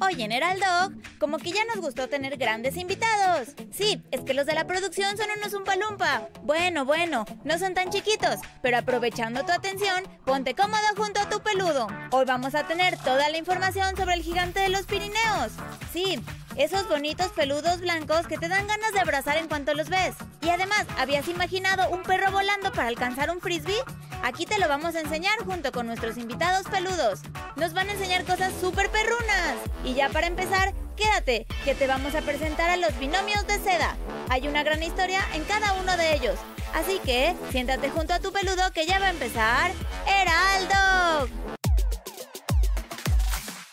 Hoy en Heraldog, como que ya nos gustó tener grandes invitados. Sí, es que los de la producción son unos umpalumpa. Bueno, bueno, no son tan chiquitos, pero aprovechando tu atención, ponte cómodo junto a tu peludo. Hoy vamos a tener toda la información sobre el gigante de los Pirineos. Sí, esos bonitos peludos blancos que te dan ganas de abrazar en cuanto los ves. Y además, ¿habías imaginado un perro volando para alcanzar un frisbee? Aquí te lo vamos a enseñar junto con nuestros invitados peludos. Nos van a enseñar cosas súper perrunas. Y ya para empezar, quédate, que te vamos a presentar a los binomios de seda. Hay una gran historia en cada uno de ellos. Así que, siéntate junto a tu peludo que ya va a empezar Heraldo.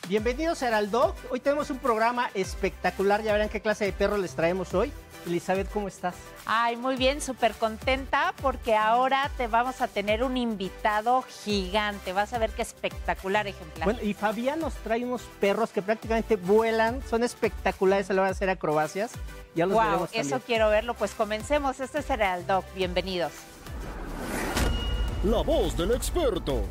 Bienvenidos a Heraldo. Hoy tenemos un programa espectacular. Ya verán qué clase de perro les traemos hoy. Elizabeth, ¿cómo estás? Ay, muy bien, súper contenta porque ahora te vamos a tener un invitado gigante. Vas a ver qué espectacular ejemplar. Bueno, y Fabián nos trae unos perros que prácticamente vuelan, son espectaculares a la hora de hacer acrobacias. Ya los wow, veremos también. eso quiero verlo. Pues comencemos. Este es el Doc. Bienvenidos. La voz del experto.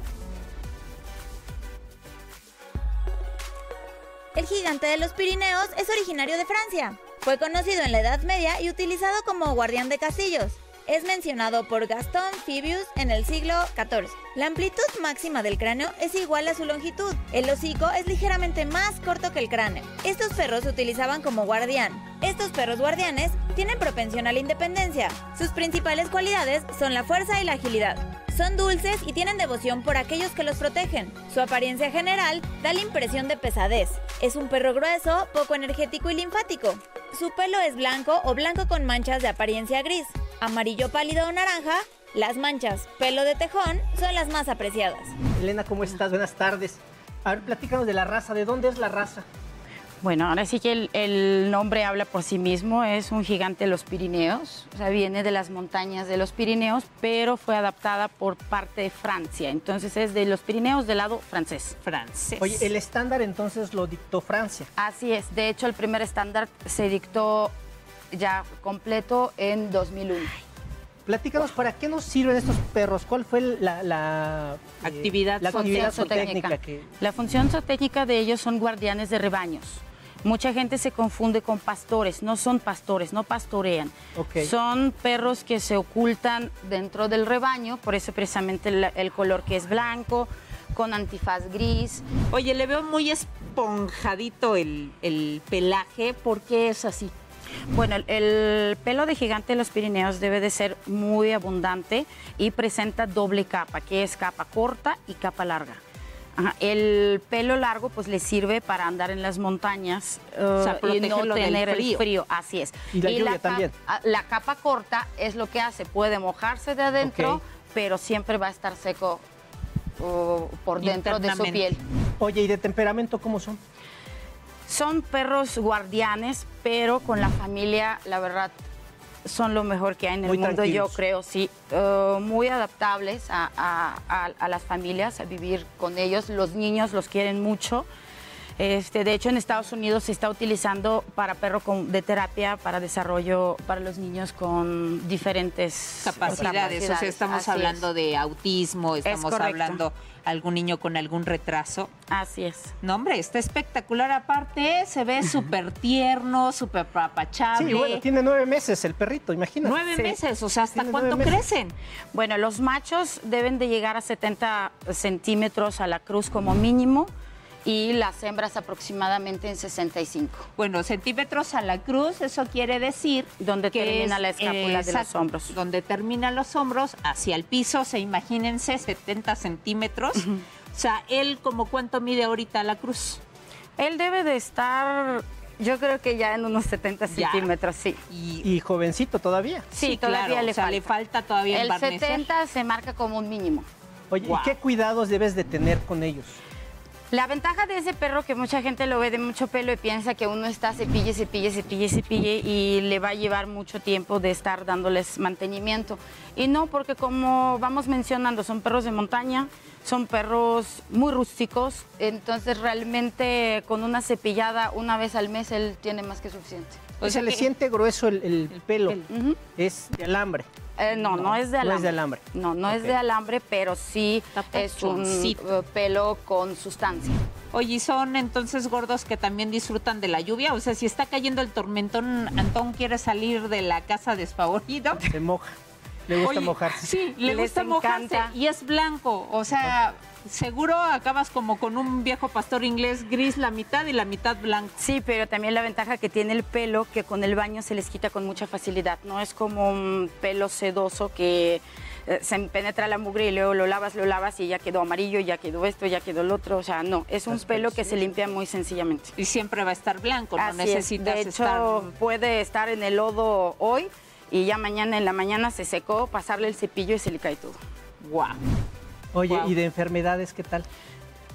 El gigante de los Pirineos es originario de Francia. Fue conocido en la Edad Media y utilizado como guardián de castillos. Es mencionado por Gastón Fibius en el siglo XIV. La amplitud máxima del cráneo es igual a su longitud. El hocico es ligeramente más corto que el cráneo. Estos perros se utilizaban como guardián. Estos perros guardianes tienen propensión a la independencia. Sus principales cualidades son la fuerza y la agilidad. Son dulces y tienen devoción por aquellos que los protegen. Su apariencia general da la impresión de pesadez. Es un perro grueso, poco energético y linfático. Su pelo es blanco o blanco con manchas de apariencia gris, amarillo pálido o naranja. Las manchas pelo de tejón son las más apreciadas. Elena, ¿cómo estás? Buenas tardes. A ver, platícanos de la raza. ¿De dónde es la raza? Bueno, ahora sí que el, el, nombre habla por sí mismo, es un gigante de los Pirineos, o sea, viene de las montañas de los Pirineos, pero fue adaptada por parte de Francia, entonces es de los Pirineos del lado francés. Francés. Oye, el estándar entonces lo dictó Francia. Así es, de hecho el primer estándar se dictó ya completo en 2001. Platícanos, ¿para qué nos sirven estos perros? ¿Cuál fue la, la actividad, eh, la actividad zootécnica? Que... La función zootécnica de ellos son guardianes de rebaños. Mucha gente se confunde con pastores, no son pastores, no pastorean. Okay. Son perros que se ocultan dentro del rebaño, por eso precisamente el, el, color que es blanco, con antifaz gris. Oye, le veo muy esponjadito el, el pelaje, ¿por qué es así? Bueno, el, el, pelo de gigante de los Pirineos debe de ser muy abundante y presenta doble capa, que es capa corta y capa larga. Ajá. El pelo largo pues le sirve para andar en las montañas uh, o sea, y no tener frío. el frío, así es. Y la, y lluvia la, también. Capa, la capa corta es lo que hace, puede mojarse de adentro, okay. pero siempre va a estar seco uh, por dentro de su piel. Oye, ¿y de temperamento cómo son? Son perros guardianes, pero con la familia, la verdad, son lo mejor que hay en el muy mundo, tranquilos. yo creo, sí. Uh, muy adaptables a, a, a, a, las familias, a vivir con ellos. Los niños los quieren mucho. Este, de hecho, en Estados Unidos se está utilizando para perro con, de terapia para desarrollo para los niños con diferentes capacidades. capacidades. O sea, estamos Así hablando es. de autismo, estamos hablando algún niño con algún retraso. Así es. No, hombre, está espectacular. Aparte, se ve súper tierno, súper papachable. Sí, bueno, tiene nueve meses el perrito, imagínate. Nueve sí. meses, o sea, ¿hasta Tiene cuánto crecen? Bueno, los machos deben de llegar a 70 centímetros a la cruz como mínimo y las hembras aproximadamente en 65. Bueno, centímetros a la cruz, eso quiere decir donde que termina es, la escápula eh, de los hombros. Donde terminan los hombros hacia el piso, se imagínense 70 centímetros. Uh -huh. O sea, él como cuánto mide ahorita la cruz? Él debe de estar yo creo que ya en unos 70 ya. centímetros, sí. Y, y, jovencito todavía. Sí, sí todavía claro, le, o sea, falta. le falta todavía El 70 se marca como un mínimo. Oye, wow. ¿y qué cuidados debes de tener con ellos? La ventaja de ese perro que mucha gente lo ve de mucho pelo y piensa que uno está cepille, cepille, cepille, cepille y le va a llevar mucho tiempo de estar dándoles mantenimiento. Y no, porque como vamos mencionando, son perros de montaña, son perros muy rústicos, entonces realmente con una cepillada una vez al mes él tiene más que suficiente. O sea, le siente grueso el, el, el pelo, el, uh -huh. es de alambre. Eh, no, no, no, es de alambre. No es de alambre. No, no okay. es de alambre, pero sí es un uh, pelo con sustancia. Oye, ¿y son entonces gordos que también disfrutan de la lluvia? O sea, si está cayendo el tormentón, Antón quiere salir de la casa desfavorido. Se moja. Le gusta Oye, mojarse. Sí, le Les gusta mojarse encanta. y es blanco. O sea, seguro acabas como con un viejo pastor inglés gris la mitad y la mitad blanco. Sí, pero también la ventaja que tiene el pelo, que con el baño se les quita con mucha facilidad. No es como un pelo sedoso que eh, se penetra la mugre y luego lo lavas, lo lavas y ya quedó amarillo, ya quedó esto, ya quedó el otro. O sea, no, es un pelo que se limpia muy sencillamente. Y siempre va a estar blanco, no Así es. necesitas De hecho, estar... puede estar en el lodo hoy y ya mañana en la mañana se secó, pasarle el cepillo y se le cae todo. Guau. Oye, Wow. ¿y de enfermedades qué tal?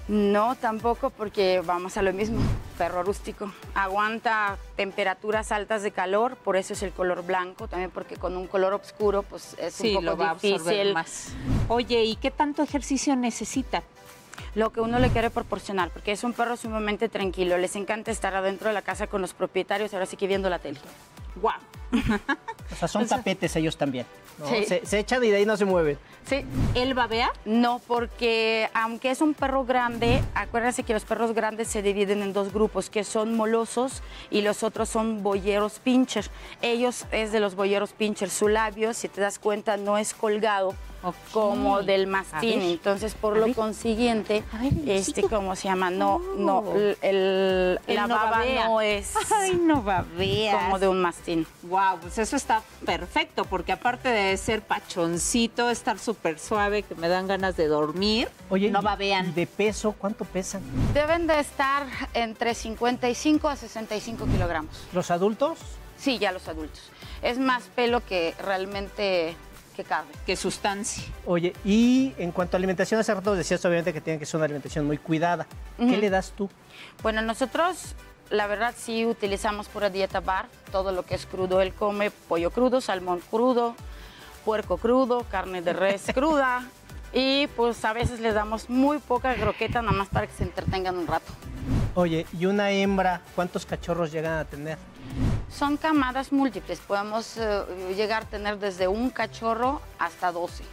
No, tampoco, porque vamos a lo mismo. Perro rústico. Aguanta temperaturas altas de calor, por eso es el color blanco. También porque con un color oscuro, pues es Sí, un lo poco a absorber difícil. más. Oye, ¿y qué tanto ejercicio necesita? Lo que uno le quiere proporcionar, porque es un perro sumamente tranquilo. Les encanta estar adentro de la casa con los propietarios, ahora sí que viendo la tele. Guau. O sea, son tapetes ellos también. ¿no? Sí. Se, se echan y de ahí no se mueven. Sí. ¿Él babea? No, porque aunque es un perro grande, acuérdense que los perros grandes se dividen en dos grupos, que son molosos y los otros son boyeros pincher. Ellos es de los boyeros pincher. Su labio, si te das cuenta, no es colgado como del mastín. Entonces, por lo consiguiente, ver, este. ¿cómo se llama? No, Oh. no, el, el- la no baba babea. no es Ay, no babeas. como de un mastín. Wow, pues eso está perfecto, porque aparte de ser pachoncito, estar súper suave, que me dan ganas de dormir, Oye, no babean. ¿y de peso cuánto pesan? Deben de estar entre 55 a 65 kilogramos. ¿Los adultos? Sí, ya los adultos. Es más pelo que realmente que carne. Qué sustancia. Oye, y en cuanto a alimentación, hace rato decías obviamente que tiene que ser una alimentación muy cuidada. ¿Qué le das tú? Bueno, nosotros la verdad sí utilizamos pura dieta bar, todo lo que es crudo. Él come pollo crudo, salmón crudo, puerco crudo, carne de res cruda. Y pues a veces les damos muy poca croqueta nada más para que se entretengan un rato. Oye, ¿y una hembra cuántos cachorros llegan a tener? Son camadas múltiples, podemos eh, llegar a tener desde un cachorro hasta 12.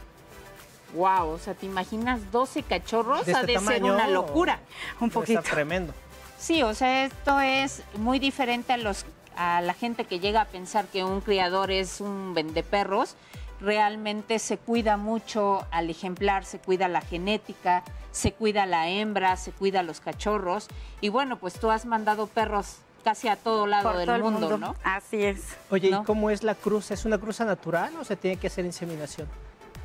Wow, o sea, ¿te imaginas 12 cachorros? ¿De ha este de ser tamaño? una locura. Un poquito. estar tremendo. Sí, o sea, esto es muy diferente a los a la gente que llega a pensar que un criador es un vendeperros. Realmente se cuida mucho al ejemplar, se cuida la genética, se cuida la hembra, se cuida los cachorros. Y bueno, pues tú has mandado perros casi a todo lado Por del todo el mundo, ¿no? Así es. Oye, ¿No? ¿y cómo es la cruza? ¿Es una cruza natural o se tiene que hacer inseminación?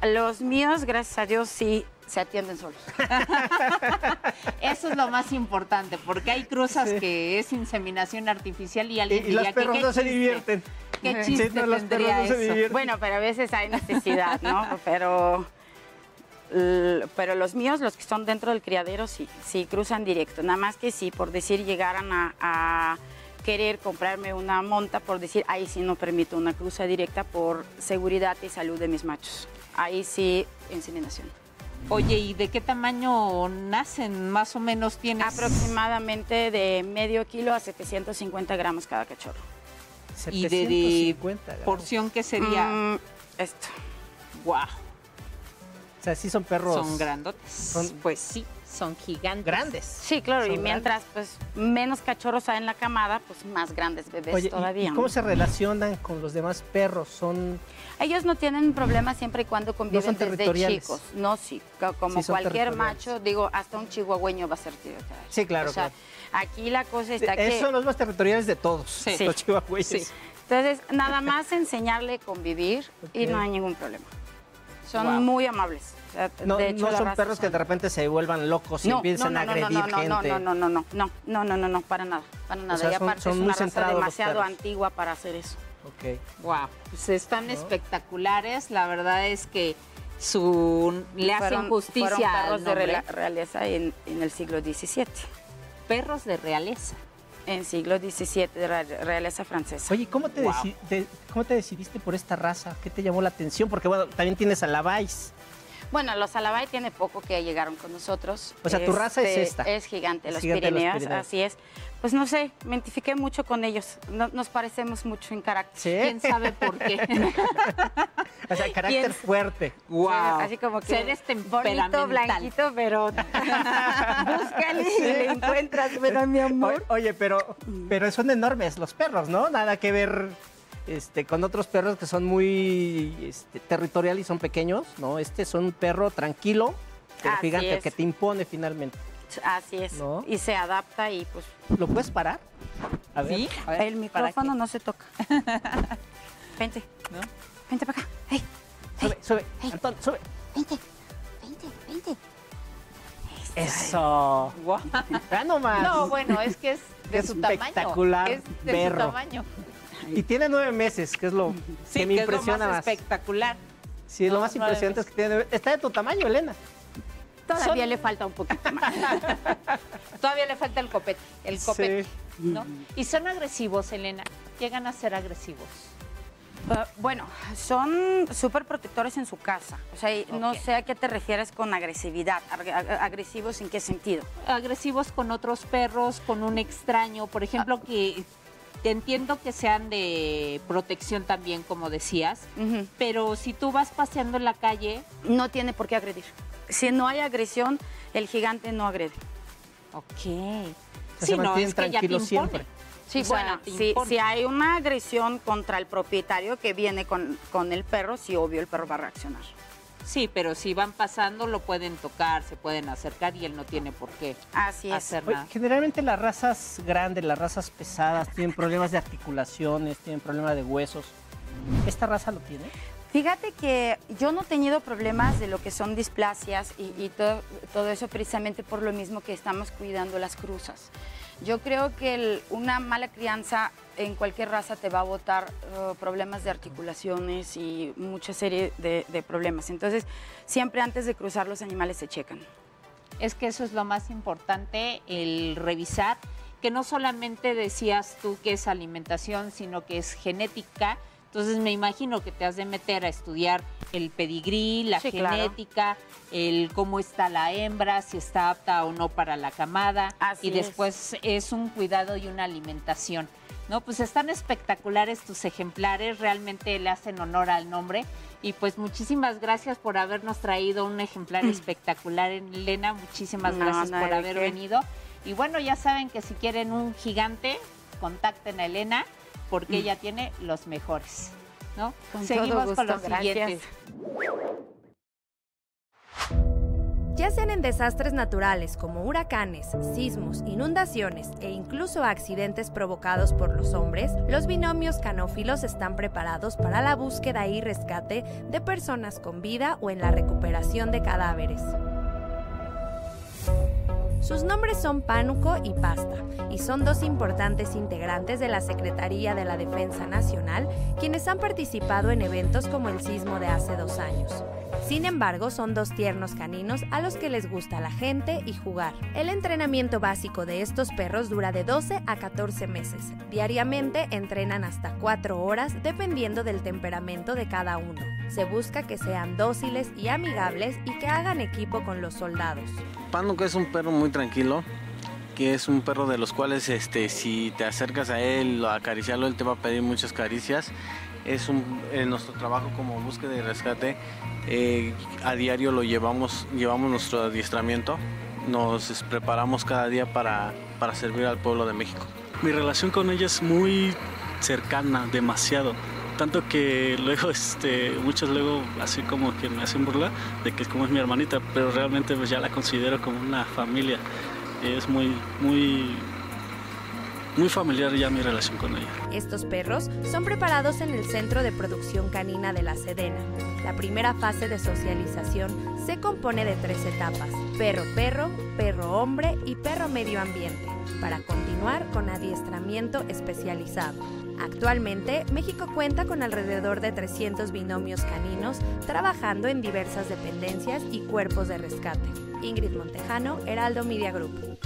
Los míos, gracias a Dios, sí se atienden solos. Eso es lo más importante, porque hay cruzas Sí. que es inseminación artificial y Y, alguien y los diría que perros qué no se divierten. ¿Qué Sí, chiste no, los perros tendría no se eso? divierten. Bueno, pero a veces hay necesidad, ¿no? Pero, pero los míos, los que son dentro del criadero, sí, sí cruzan directo. Nada más que sí, por decir, llegaran a, a querer comprarme una monta, por decir, ahí sí no permito una cruza directa por seguridad y salud de mis machos. Ahí sí, inseminación. Oye, ¿y de qué tamaño nacen? Más o menos tienes. Aproximadamente de medio kilo a 750 gramos cada cachorro. Y de, de 750 gramos. porción que sería. Mm, esto. ¡Guau! O sea, sí son perros Son grandotes. son- Pues sí, son gigantes. grandes. Sí, claro, Son y mientras pues menos cachorros hay en la camada, pues más grandes bebés Oye, ¿y- todavía. ¿y cómo ¿no? se relacionan con los demás perros? ¿Son Ellos no tienen problema siempre y cuando conviven son desde territoriales. chicos. No, sí, co- como Sí, cualquier macho, digo, hasta un chihuahueño va a ser territorial. Sí, claro, O sea, claro. aquí la cosa está que... Esos son los más territoriales de todos, Sí. los chihuahuenses. Sí. Entonces, nada más enseñarle convivir y Ok. no hay ningún problema. Son Wow. muy amables. O No, de hecho, no la son perros que de repente se vuelvan locos y no, empiezan no, a no, agredir no, no, gente. No, no, no, no, no, no, no, no, no, para nada, para nada. sea, y son- aparte son es muy una raza demasiado perros. antigua para hacer eso. Ok. ¡Guau! Pues están espectaculares. La verdad es que su le hacen justicia fueron perros de realeza en, en el siglo XVII. Perros de realeza. En siglo XVII de realeza francesa. Oye, ¿cómo te, Wow. de- ¿cómo te decidiste por esta raza? ¿Qué te llamó la atención? Porque bueno, también tienes a la Vice. Bueno, los Alabay tiene poco que llegaron con nosotros. O sea, tu raza es Este, esta. Es gigante, los, gigante los Pirineos, así es. Pues no sé, me identifiqué mucho con ellos. No- nos parecemos mucho en carácter. ¿Sí? ¿Quién sabe por qué? O sea, carácter ¿Quién? fuerte. wow. Así como que Eres bonito, blanquito, pero búscale y le encuentras, ¿verdad, mi amor? O- Oye, pero, pero son enormes los perros, ¿no? Nada que ver este, con otros perros que son muy este, territorial y son pequeños, ¿no? Este es un perro tranquilo, pero Así gigante, es. que te impone finalmente. Así es. ¿No? Y se adapta y pues ¿Lo puedes parar? A ver. ¿Sí? A ver, el ¿para micrófono no se toca. Vente, ¿No? vente para acá. Hey, Sube, sube. Hey. Antón, sube. vente, vente, vente. Eso. Guau. Ya nomás. No, bueno, es que es de Es su tamaño. espectacular Es de perro. su tamaño. Y tiene nueve meses, que es lo Sí, que me que es lo impresiona más más. espectacular. Sí, lo No, más nueve impresionante es que tiene Está de tu tamaño, Elena. Todavía Son- le falta un poquito más. Todavía le falta el copete, el copete, Sí. ¿no? Y son agresivos, Elena. Llegan a ser agresivos. Ah, bueno, son súper protectores en su casa. O sea, no sé a qué te refieres con agresividad. Ag- ag- ¿Agresivos en qué sentido? Agresivos con otros perros, con un extraño, por ejemplo, que te entiendo que sean de protección también, como decías, pero si tú vas paseando en la calle, No tiene por qué agredir. Si no hay agresión, el gigante no agrede. ok. se mantienen que ya te impone. siempre. Sí, O sea, bueno, si, si hay una agresión contra el propietario que viene con, con el perro, sí, obvio, el perro va a reaccionar. Sí, pero si van pasando lo pueden tocar, se pueden acercar y él no tiene por qué Así es. hacer Oye, nada. generalmente las razas grandes, las razas pesadas, tienen problemas de articulaciones, tienen problemas de huesos. ¿Esta raza lo tiene? Fíjate que yo no he tenido problemas de lo que son displasias y, y todo, todo eso precisamente por lo mismo que estamos cuidando las cruzas. Yo creo que el- una mala crianza en cualquier raza te va a botar eh, problemas de articulaciones y mucha serie de, de problemas. Entonces, siempre antes de cruzar los animales se checan. Es que eso es lo más importante, el revisar, que no solamente decías tú que es alimentación, sino que es genética. Entonces me imagino que te has de meter a estudiar el pedigrí, la Sí, claro. genética, el cómo está la hembra, si está apta o no para la camada. Así y es. después es. un cuidado y una alimentación. No, pues están espectaculares tus ejemplares, realmente le hacen honor al nombre. Y pues muchísimas gracias por habernos traído un ejemplar espectacular, Elena. Muchísimas No, gracias no por haber qué. venido. Y bueno, ya saben que si quieren un gigante, contacten a Elena porque ella tiene los mejores. ¿no? Con Seguimos con los gracias. siguientes. Ya sean en desastres naturales como huracanes, sismos, inundaciones e incluso accidentes provocados por los hombres, los binomios canófilos están preparados para la búsqueda y rescate de personas con vida o en la recuperación de cadáveres. Sus nombres son Pánuco y Pasta, y son dos importantes integrantes de la Secretaría de la Defensa Nacional, quienes han participado en eventos como el sismo de hace dos años. Sin embargo, son dos tiernos caninos a los que les gusta la gente y jugar. El entrenamiento básico de estos perros dura de 12 a 14 meses. Diariamente entrenan hasta 4 horas dependiendo del temperamento de cada uno. Se busca que sean dóciles y amigables y que hagan equipo con los soldados. Pánuco es un perro muy tranquilo, que es un perro de los cuales este, si te acercas a él o acariciarlo, él te va a pedir muchas caricias. Es un, en nuestro trabajo como búsqueda y rescate, eh, a diario lo llevamos, llevamos nuestro adiestramiento, nos preparamos cada día para, para servir al pueblo de México. Mi relación con ella es muy cercana, demasiado. Tanto que luego, este, muchos luego así como que me hacen burla de que como es mi hermanita, pero realmente pues ya la considero como una familia. Es muy, muy, muy familiar ya mi relación con ella. Estos perros son preparados en el Centro de Producción Canina de la Sedena. La primera fase de socialización se compone de tres etapas, perro-perro, perro-hombre y perro-medio ambiente, para continuar con adiestramiento especializado. Actualmente, México cuenta con alrededor de 300 binomios caninos trabajando en diversas dependencias y cuerpos de rescate. Ingrid Montejano, Heraldo Media Group.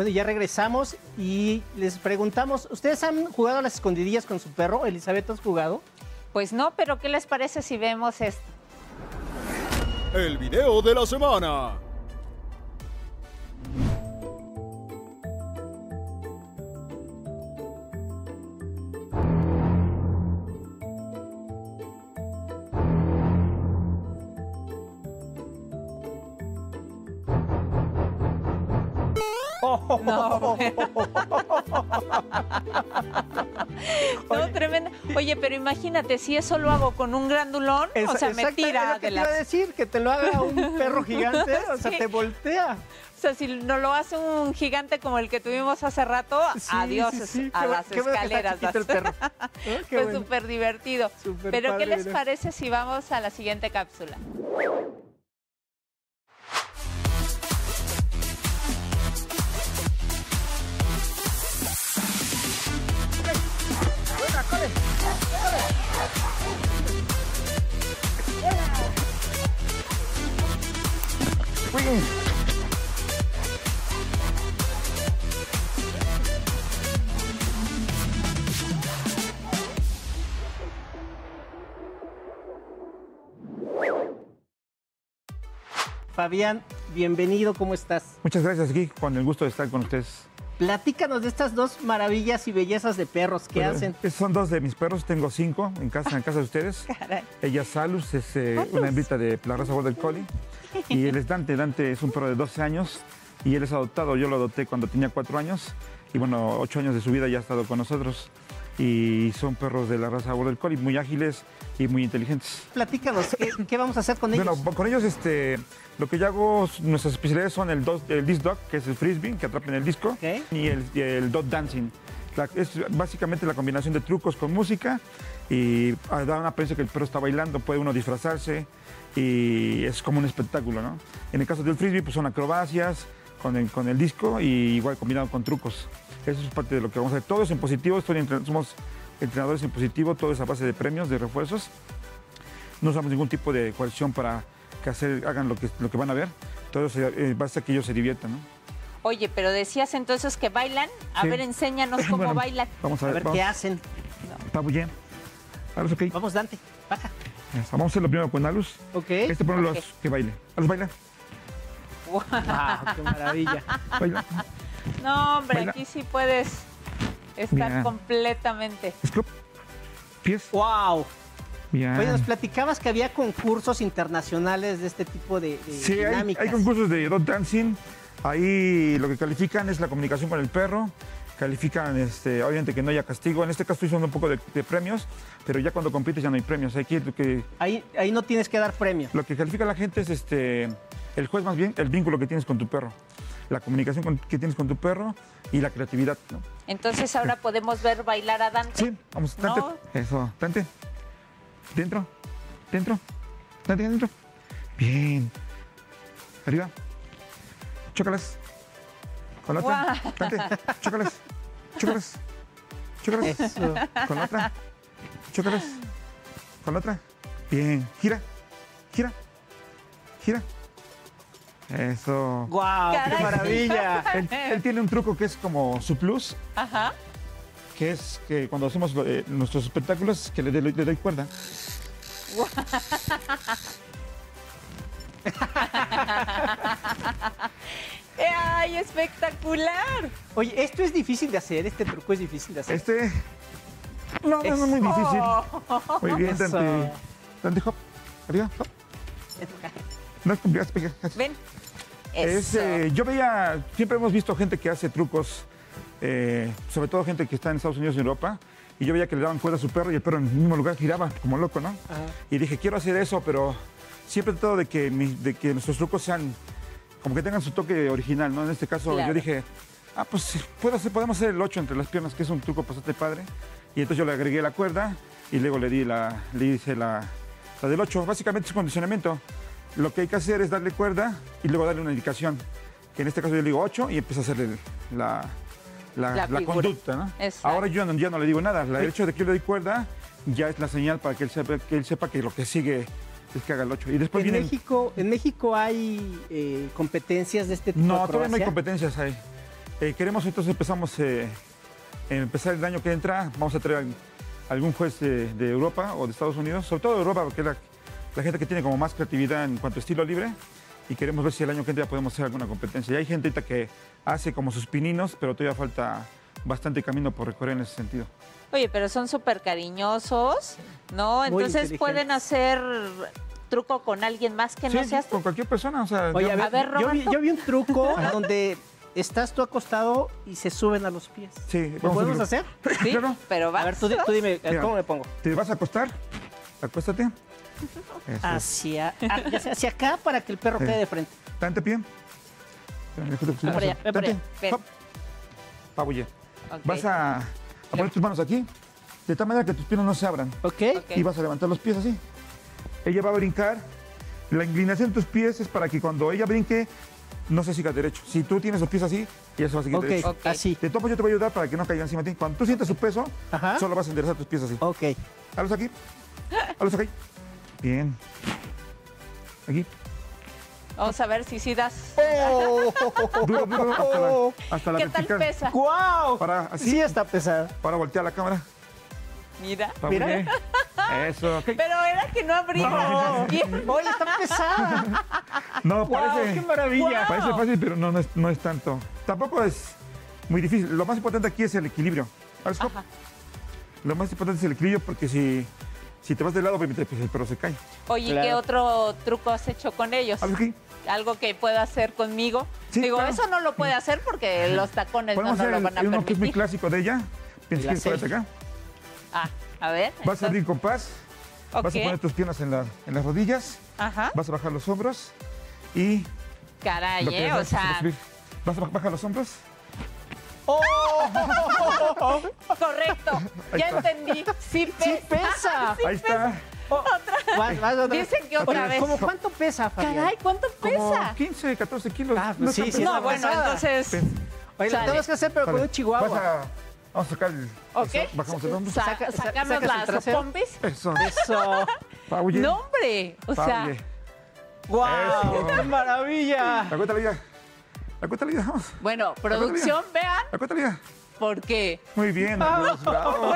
Bueno, ya regresamos y les preguntamos, ¿ustedes han jugado a las escondidillas con su perro? Elizabeth, ¿has jugado? Pues no, pero ¿qué les parece si vemos esto? El video de la semana. No, no, tremendo. Oye, pero imagínate, si eso lo hago con un grandulón, o sea, me tira lo que de te iba a decir, que te lo haga un perro gigante, o sea, te voltea. O sea, si no lo hace un gigante como el que tuvimos hace rato, Sí, adiós sí, sí. a Qué las qué bueno escaleras. chiquito el perro. Qué Fue bueno. súper divertido. Pero ¿qué les ¿no? parece si vamos a la siguiente cápsula? Fabián, bienvenido, ¿cómo estás? Muchas gracias aquí, con el gusto de estar con ustedes. Platícanos de estas dos maravillas y bellezas de perros que Bueno, hacen. son dos de mis perros, tengo cinco en casa, en casa de ustedes. Caray. Ella es Salus, es eh, una hembrita de la raza Border Collie. Y él es Dante, Dante es un perro de 12 años y él es adoptado. Yo lo adopté cuando tenía 4 años y bueno, 8 años de su vida ya ha estado con nosotros. Y son perros de la raza Border Collie, muy ágiles y muy inteligentes. Platícanos, ¿qué, qué vamos a hacer con ellos? Bueno, con ellos este, lo que yo hago, nuestras especialidades son el, dos- el disc dog, que es el frisbee, que atrapa en el disco, y el, y el dog dancing. La- es básicamente la combinación de trucos con música y ah, da una apariencia que el perro está bailando, puede uno disfrazarse y es como un espectáculo, ¿no? En el caso del frisbee, pues son acrobacias con el, con el disco y igual combinado con trucos. Eso es parte de lo que vamos a hacer. Todo es en positivo, estoy somos entrenadores en positivo, todo es a base de premios, de refuerzos no usamos ningún tipo de coerción para que hacer, hagan lo que, lo que van a ver. Todo se, eh, basta que ellos se diviertan, ¿no? Oye, pero decías entonces que bailan. A Sí. ver, enséñanos cómo Bueno, bailan. Vamos a A ver, ver vamos. qué hacen. Está bien. Alus, ok. Vamos, Dante, baja. Vamos a hacerlo primero con Alus. Ok. Este por los Ok. que baile. Alus, baila. Wow, qué maravilla. Baila. No, hombre, Baila. aquí sí puedes estar Mira. completamente. Scrub. Pies. Wow. Bien. Oye, nos platicabas que había concursos internacionales de este tipo de, de Sí, hay, dinámicas. hay concursos de dog dancing. Ahí lo que califican es la comunicación con el perro. Califican, este, obviamente, que no haya castigo. En este caso estoy usando un poco de, de premios, pero ya cuando compites ya no hay premios. Aquí lo que Ahí, ahí no tienes que dar premio. Lo que califica la gente es este, el juez más bien, el vínculo que tienes con tu perro, la comunicación con- que tienes con tu perro y la creatividad. ¿no? Entonces ahora podemos ver bailar a Dante. Sí, vamos, Dante. No. Eso, Dante. Dentro, dentro, Dante, dentro. Bien. Arriba. Chócalas. Con la otra. Guau. Dante, chócalas. Chócalas. Chócalas. Eso. Con la otra. Chócalas. Con la otra. Bien. Gira. Gira. Gira. Eso. ¡Guau! ¡Qué maravilla! Él, él tiene un truco que es como su plus, Ajá. que es que cuando hacemos eh, nuestros espectáculos, que le, doy- le doy cuerda. ¡Ay, espectacular! Oye, esto es difícil de hacer, este truco es difícil de hacer. Este. No, no, no es muy difícil. Muy bien. Dante. Dante, hop. Arriba, hop. No es complicado. Ven. Es, eh, yo veía, siempre hemos visto gente que hace trucos, eh, sobre todo gente que está en Estados Unidos y Europa, y yo veía que le daban cuerda a su perro y el perro en el mismo lugar giraba como loco, ¿no? Y dije, quiero hacer eso, pero siempre he tratado de que, mi- de que nuestros trucos sean, como que tengan su toque original, ¿no? En este caso Claro. yo dije, ah, pues puedo hacer, podemos hacer el 8 entre las piernas, que es un truco bastante padre. Y entonces yo le agregué la cuerda y luego le di la, le hice la, la del 8. Básicamente es condicionamiento. Lo que hay que hacer es darle cuerda y luego darle una indicación. Que en este caso yo le digo 8 y empiezo a hacerle la, la, La la conducta, ¿no? Ahora yo no, ya no le digo nada. El hecho de que yo le doy cuerda ya es la señal para que él sepa que, él sepa que lo que sigue es que haga el 8. Y después En viene... México, en México hay eh, competencias de este tipo No, de todavía no hay competencias ahí. Eh, queremos entonces empezamos eh, empezar el año que entra, vamos a traer algún juez de, de Europa o de Estados Unidos, sobre todo de Europa, porque es la, la gente que tiene como más creatividad en cuanto a estilo libre. Y queremos ver si el año que entra ya podemos hacer alguna competencia. Y hay gente que hace como sus pininos, pero todavía falta bastante camino por recorrer en ese sentido. Oye, pero son súper cariñosos, ¿no? Muy Entonces pueden hacer truco con alguien más que no seas tú. con cualquier persona. O sea, Oye, yo- a ver, A ver, yo, vi, Roberto. yo vi un truco donde estás tú acostado y se suben a los pies. sí, ¿Lo podemos a hacer? Sí, Claro. pero va. A ver, tú, di- tú dime, Mira. ¿cómo me pongo? ¿Te vas a acostar? Acuéstate. Eso. Hacia, sea hacia acá para que el perro Sí. quede de frente. Tante pie. Ven para allá, ven para allá. Ven. Pabulle. Ok. Vas a, a poner tus manos aquí, de tal manera que tus piernas no se abran. ¿Ok? Ok. Y vas a levantar los pies así. Ella va a brincar. La inclinación de tus pies es para que cuando ella brinque, no se siga derecho. Si tú tienes los pies así, ella se va a seguir Ok, derecho. Ok. así. De topo yo te voy a ayudar para que no caiga encima de ti. Cuando tú sientes su peso, Ajá. solo vas a enderezar tus pies así. Ok. Hazlos aquí. Hazlos aquí. Bien. Aquí. Vamos a ver si sí das. Duro, duro, hasta la, hasta la ¿Qué tal pesa? ¡Guau! Para así. Sí está pesada. Para voltear la cámara. Mira. Para Mira. voltear. Eso, ok. Pero era que no abría. Bien. ¡Oye, está pesada! No, ¡Guau, parece. qué maravilla! Parece fácil, pero no, no, es, no es tanto. Tampoco es muy difícil. Lo más importante aquí es el equilibrio. Lo más importante es el equilibrio porque si, si te vas de lado, pues el perro se cae. Oye, ¿qué Claro. otro truco has hecho con ellos? ¿Sabes aquí? Algo que pueda hacer conmigo. Sí, Digo, claro. eso no lo puede hacer porque los tacones no, no hacer lo van a el uno que es muy permitir. clásico de ella. Piensas que es acá. Ah, a ver. Vas a abrir compás. Vas a poner tus piernas en, la- en las rodillas. Ajá. Vas a bajar los hombros. Y Caray, lo que ¿eh? vas O a sea, subir. Vas a bajar los hombros. Correcto. Ahí Ya está. entendí. Sí pesa. ¡Sí pesa! Ahí está. Vas, vas otra vez. Dicen que otra Oye, vez. ¿cómo cuánto pesa, Fabián? Caray, ¿cuánto Como pesa? 15, 14 kilos. Ah, No sí, está sí, pesado. No, bueno, pesada. entonces. Oye, lo tenemos que hacer, pero con un chihuahua. Vas a, vamos a sacar el. ¿Ok? eso, Bajamos el hombro. Sa- Saca- sa- sacamos las trasero. pompis. Eso. Eso. Paulle. No, hombre. O sea, Paulle. ¡Guau! Eso. ¡Qué maravilla! La cuenta la vida. La cuenta la vida, vamos. bueno, producción, vean, La cuenta la vida. porque Muy bien, Andrés, bravo.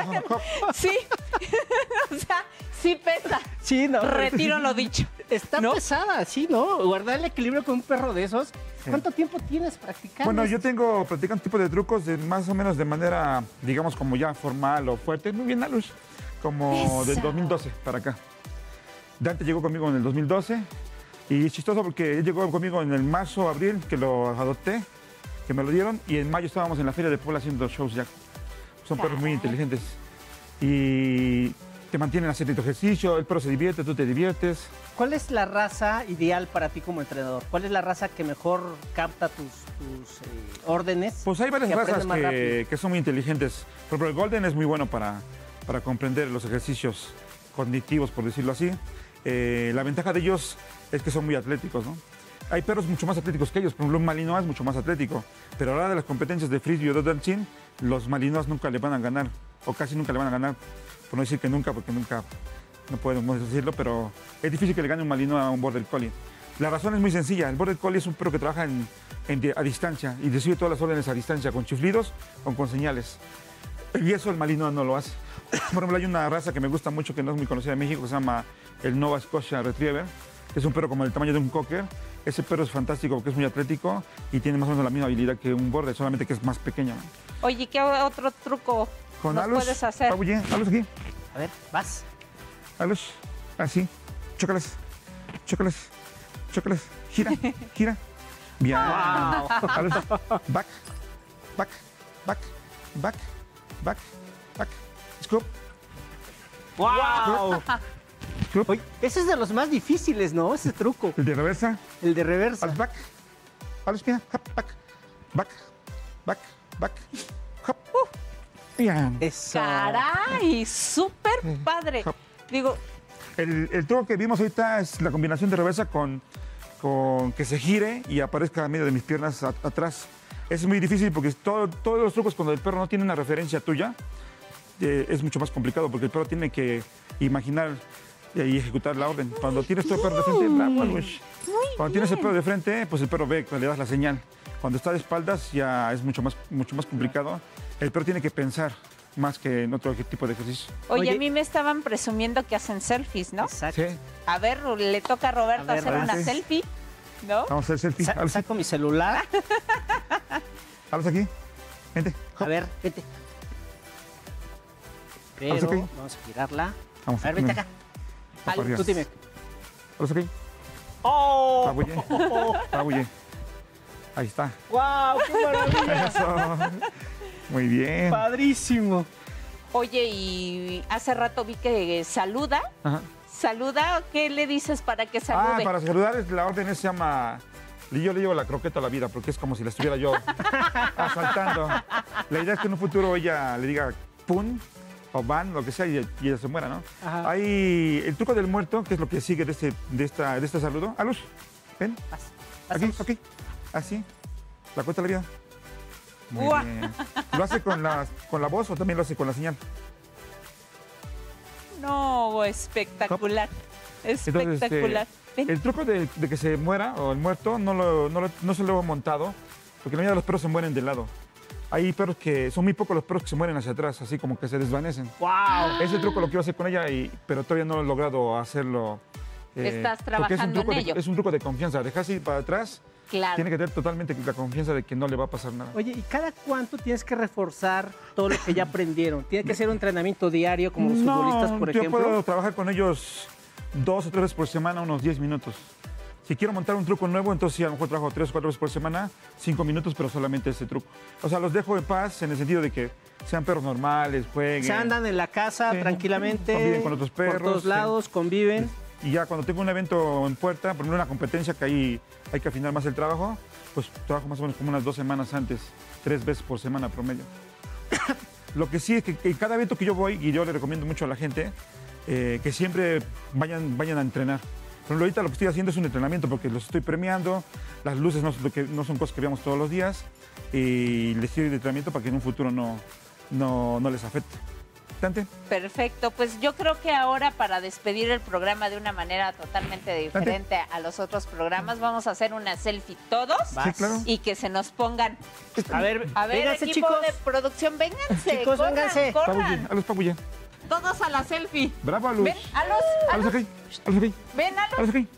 sí. o sea, sí pesa. Sí, no. Retiro lo dicho. Está ¿No? pesada, sí, ¿no? Guardar el equilibrio con un perro de esos. ¿Cuánto tiempo tienes practicando? Bueno, yo tengo practicando tipo de trucos de más o menos de manera, digamos, como ya formal o fuerte. Muy bien, Alus. Como del Eso. 2012 para acá. Dante llegó conmigo en el 2012 y es chistoso porque él llegó conmigo en el marzo, abril, que lo adopté, que me lo dieron, y en mayo estábamos en la Feria de Puebla haciendo shows ya. Son perros muy inteligentes y te mantienen haciendo ejercicio, el perro se divierte, tú te diviertes. ¿Cuál es la raza ideal para ti como entrenador? ¿Cuál es la raza que mejor capta tus, tus, eh, órdenes? Pues hay varias que razas que, que son muy inteligentes. Por ejemplo, el Golden es muy bueno para, para comprender los ejercicios cognitivos, por decirlo así. Eh, la ventaja de ellos es que son muy atléticos. Hay perros mucho más atléticos que ellos. Por ejemplo, un Malinois es mucho más atlético. Pero a la hora de las competencias de frisbee o de dancing, los Malinois nunca le van a ganar. O casi nunca le van a ganar. Por no decir que nunca, porque nunca, no podemos decirlo, pero es difícil que le gane un Malinois a un Border Collie. La razón es muy sencilla. El Border Collie es un perro que trabaja a distancia y recibe todas las órdenes a distancia, con chiflidos o con señales. Y eso el Malinois no lo hace. Por ejemplo, hay una raza que me gusta mucho, que no es muy conocida en México, que se llama el Nova Scotia Retriever. Es un perro como el tamaño de un cocker. Ese perro es fantástico porque es muy atlético y tiene más o menos la misma habilidad que un border, solamente que es más pequeño. Oye, ¿qué otro truco Con nos Alus, puedes hacer? Alus aquí, A ver, vas. Alus, así, chócalas, chócalas, chócalas, gira, gira. Bien. Alus, back, back, back, back, back, back, scoop, ¡Wow! scoop. Oye, ese es de los más difíciles, ¿no? Ese truco. El de reversa, El de reversa. Alus back. Alus mira. Hop, back. Back. Back. Back. Hop. Uh. Bien. Eso. Caray, súper padre. Hop. Digo, El, el truco que vimos ahorita es la combinación de reversa con, con que se gire y aparezca a medio de mis piernas a- atrás. Es muy difícil porque todo- todos los trucos cuando el perro no tiene una referencia tuya eh, es mucho más complicado porque el perro tiene que imaginar y ejecutar la orden. Cuando tienes tu perro de frente, bravo. Cuando tienes el perro de frente, pues el perro ve, le das la señal. Cuando está de espaldas ya es mucho más, mucho más complicado. El perro tiene que pensar más que en otro tipo de ejercicio. Oye, Oye. a mí me estaban presumiendo que hacen selfies, ¿no? Exacto. Sí, A ver, le toca a Roberto A ver, hacer una selfie, ¿no? vamos a hacer selfie. Sa- saco mi celular. Alos aquí. Vente. A ver, vete. Pero Vamos, a girarla. Vamos A ver, vete acá. Arriba. Tú dime. Alos aquí. ¡Oh! Pabuye. Pabuye. Ahí está. ¡Wow! ¡Qué maravilla! Eso. Muy bien. ¡Padrísimo! Oye, y hace rato vi que saluda. Ajá. ¿Saluda? ¿Qué le dices para que Ah, salude? para saludar, la orden se llama. Yo le llevo la croqueta a la vida porque es como si la estuviera yo asaltando. La idea es que en un futuro ella le diga pum o van, lo que sea, y, y ella se muera, ¿no? Ajá. Hay el truco del muerto, que es lo que sigue de este, de esta, de este saludo. A luz, ven. Aquí, aquí. Así. La cuenta de la vida. Muy bien. ¿Lo hace con la, con la voz o también lo hace con la señal? No, espectacular. Entonces, este, Espectacular. El truco de, de que se muera o el muerto no, lo, no, lo- no se lo he montado, porque la mayoría de los perros se mueren de lado. Hay perros que, son muy pocos los perros que se mueren hacia atrás, así como que se desvanecen. ¡Wow! Ese truco lo quiero hacer con ella, y, pero todavía no he logrado hacerlo. eh, Estás porque es un trabajando truco en de- ello. Es un truco de confianza. Dejarse ir para atrás, Claro. tiene que tener totalmente la confianza de que no le va a pasar nada. Oye, ¿y cada cuánto tienes que reforzar todo lo que ya aprendieron? ¿Tiene que ser un entrenamiento diario como los futbolistas, por yo ejemplo? puedo trabajar con ellos dos o tres veces por semana, unos 10 minutos. Si quiero montar un truco nuevo, entonces sí, a lo mejor trabajo tres o cuatro veces por semana, cinco minutos, pero solamente ese truco. O sea, los dejo en paz en el sentido de que sean perros normales, jueguen. Se andan en la casa Sí, tranquilamente. conviven con otros Por perros, todos sí. lados, conviven. Y ya cuando tengo un evento en puerta, por ejemplo una competencia que ahí hay que afinar más el trabajo, pues trabajo más o menos como unas dos semanas antes, tres veces por semana promedio. Lo que sí es que, que cada evento que yo voy, y yo le recomiendo mucho a la gente, eh, que siempre vayan, vayan a entrenar. Por ejemplo, ahorita lo que estoy haciendo es un entrenamiento porque los estoy premiando, las luces no, son lo que- no son cosas que veamos todos los días, y les estoy de entrenamiento para que en un futuro no, no, no les afecte. Tante, Perfecto, pues yo creo que ahora para despedir el programa de una manera totalmente diferente a los otros programas, vamos a hacer una selfie todos Sí, claro. y que se nos pongan. A ver, A ver, equipo chicos. de producción, vénganse. Chicos, corran, vénganse. corran. Pabulle, a los pabulle. Todos a la selfie. Bravo, a los. Ven, a los, A los aquí, a los aquí. ven, a A los. los aquí.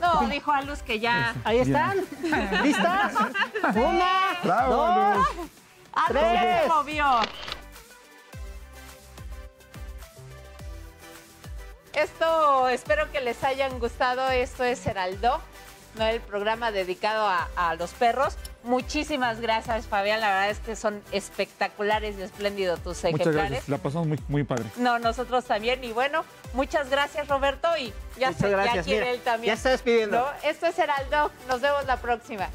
No, dijo a Luz que ya. Ahí están. ¿Listas? Una, Bravo, dos. Luz. A Luz ya Tres. se movió. Esto, espero que les hayan gustado. Esto es Heraldo, ¿no? el programa dedicado a, a los perros. Muchísimas gracias, Fabián. La verdad es que son espectaculares y espléndidos tus Muchas ejemplares. gracias, la pasamos muy, muy padre. No, nosotros también. Y bueno, muchas gracias, Roberto. Y ya, Muchas sé, ya gracias. quiere Mira, él también. ya está despidiendo. ¿no? Esto es Heraldo. Nos vemos la próxima.